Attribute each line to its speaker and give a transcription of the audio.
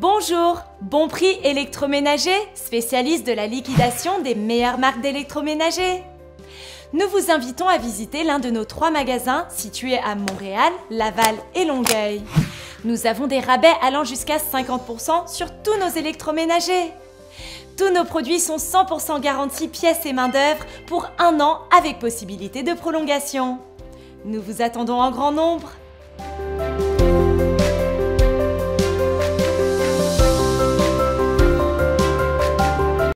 Speaker 1: Bonjour, Bon Prix Électroménager, spécialiste de la liquidation des meilleures marques d'électroménager. Nous vous invitons à visiter l'un de nos trois magasins situés à Montréal, Laval et Longueuil. Nous avons des rabais allant jusqu'à 50% sur tous nos électroménagers. Tous nos produits sont 100% garantis pièces et main-d'œuvre pour un an avec possibilité de prolongation. Nous vous attendons en grand nombre.